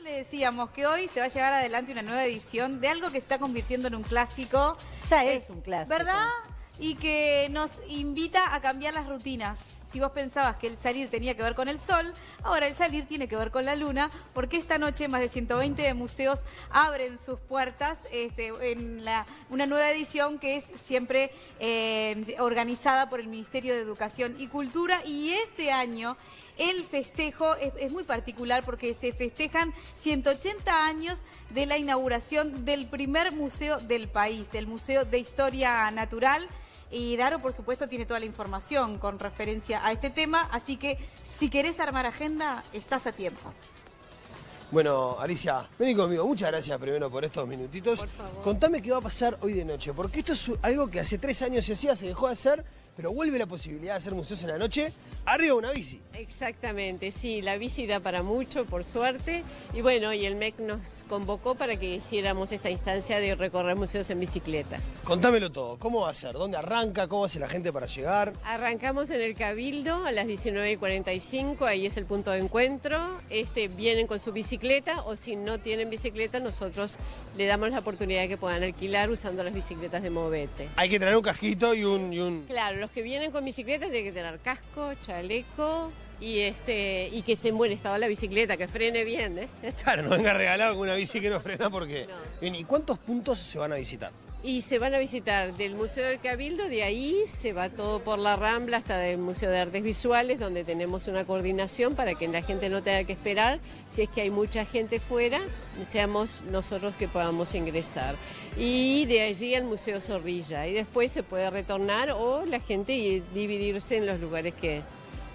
Nosotros le decíamos que hoy se va a llevar adelante una nueva edición de algo que se está convirtiendo en un clásico. Ya Eh, es un clásico. ¿Verdad? Y que nos invita a cambiar las rutinas. Si vos pensabas que el salir tenía que ver con el sol, ahora el salir tiene que ver con la luna, porque esta noche más de 120 de museos abren sus puertas este, en una nueva edición que es siempre eh, organizada por el Ministerio de Educación y Cultura. Y este año el festejo es, es muy particular porque se festejan 180 años de la inauguración del primer museo del país, el Museo de Historia Natural. Y Daro, por supuesto, tiene toda la información con referencia a este tema, así que si querés armar agenda, estás a tiempo. Bueno, Alicia, vení conmigo. Muchas gracias primero por estos minutitos. Contame qué va a pasar hoy de noche, porque esto es algo que hace tres años se hacía, se dejó de hacer, pero vuelve la posibilidad de hacer museos en la noche arriba de una bici. Exactamente, sí, la bici da para mucho, por suerte. Y bueno, y el MEC nos convocó para que hiciéramos esta instancia de recorrer museos en bicicleta. Contámelo todo. ¿Cómo va a ser? ¿Dónde arranca? ¿Cómo hace la gente para llegar? Arrancamos en el Cabildo a las 19.45, ahí es el punto de encuentro. Este, vienen con su bicicleta o si no tienen bicicleta, nosotros le damos la oportunidad de que puedan alquilar usando las bicicletas de Movete. Hay que tener un casquito y un... y un- Claro, los que vienen con bicicletas tienen que tener casco, chaleco y este y que esté en buen estado la bicicleta, que frene bien, ¿eh? Claro, no venga regalado con una bici que no frena porque... No. Bien, ¿y cuántos puntos se van a visitar? Y se van a visitar del Museo del Cabildo, de ahí se va todo por la Rambla hasta el Museo de Artes Visuales, donde tenemos una coordinación para que la gente no tenga que esperar. Si es que hay mucha gente fuera, seamos nosotros que podamos ingresar. Y de allí al Museo Zorrilla. Y después se puede retornar o la gente y dividirse en los lugares que,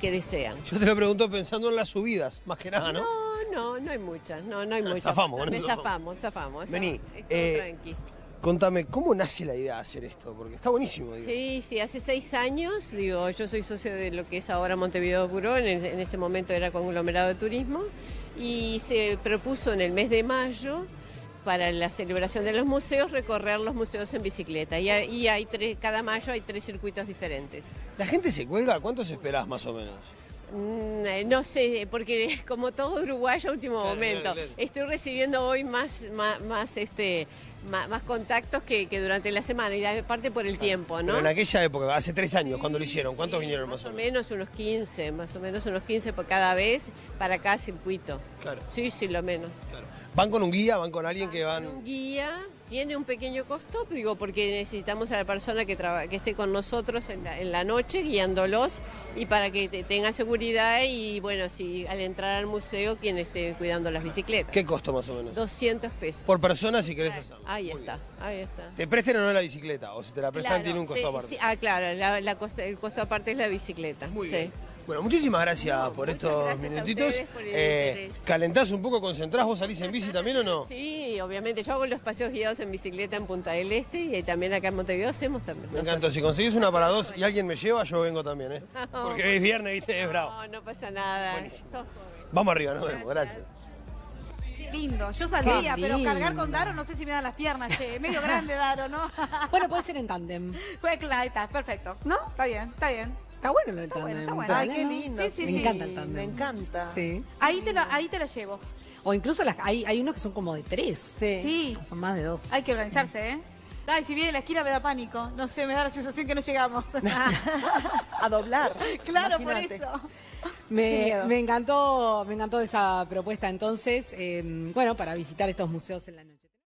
que desean. Yo te lo pregunto pensando en las subidas, más que nada, ¿no? No, no, no hay muchas, no, no hay Ah, muchas. zafamos, zafamos, zafamos. Vení, eh, tranqui. Contame, ¿cómo nace la idea de hacer esto? Porque está buenísimo, digo. Sí, sí, hace seis años, digo, yo soy socio de lo que es ahora Montevideo Buró, en, en ese momento era conglomerado de turismo, y se propuso en el mes de mayo para la celebración de los museos recorrer los museos en bicicleta y, hay- y hay tres, cada mayo hay tres circuitos diferentes. ¿La gente se cuelga? ¿Cuántos esperás más o menos? Mm, eh, No sé, porque como todo uruguayo, último Claro, momento. claro, claro. Estoy recibiendo hoy más, más, más, este, más, más contactos que, que durante la semana, y aparte por el tiempo, ¿no? Pero en aquella época, hace tres años, cuando lo hicieron, ¿cuántos vinieron más Más o o menos? menos unos 15, más o menos unos 15 por cada vez para cada circuito. Claro, Sí, sí, lo menos. claro. ¿Van con un guía? ¿Van con alguien que Un van...? guía tiene un pequeño costo, digo, porque necesitamos a la persona que, traba- que esté con nosotros en la, en la noche guiándolos y para que te- tenga seguridad y, bueno, si al entrar al museo, quien esté cuidando las bicicletas. ¿Qué costo más o menos? 200 pesos. Por persona si querés hacerlo. Ahí Muy está, bien. ahí está. ¿Te presten o no la bicicleta? O si te la prestan Claro, tiene un costo te- aparte. sí, ah, claro, la- la costa- el costo aparte es la bicicleta. Muy sí. bien. Bueno, muchísimas gracias No, por estos minutitos. por Eh. ¿Calentás un poco, concentrás? ¿Vos salís en bici también o no? Sí, obviamente. Yo hago los paseos guiados en bicicleta en Punta del Este y también acá en Montevideo hacemos también. Me encantó. Si conseguís una para dos y alguien me lleva, yo vengo también, ¿eh? Porque es viernes, ¿viste? Es bravo. No, no pasa nada. Buenísimo. Vamos arriba, nos vemos. Gracias. Lindo. Yo saldría, Qué pero cargar con Daro no sé si me dan las piernas, che. Medio grande Daro, ¿no? Bueno, puede ser en tándem. Pues claro, ahí está, perfecto. ¿No? Está bien, está bien. Está bueno lo del Está bueno, tándem. está bueno. Ay, qué lindo. Sí, sí, Me sí. encanta el tándem. Me encanta. Sí. Ahí te la, ahí te la llevo. O incluso las, hay, hay unos que son como de tres. Sí. Sí. Son más de dos. Hay que organizarse, ¿eh? Ay, si viene la esquina me da pánico. No sé, me da la sensación que no llegamos. A doblar. claro, Imagínate. por eso. Me, me encantó, me encantó esa propuesta entonces. eh, bueno, para visitar estos museos en la noche.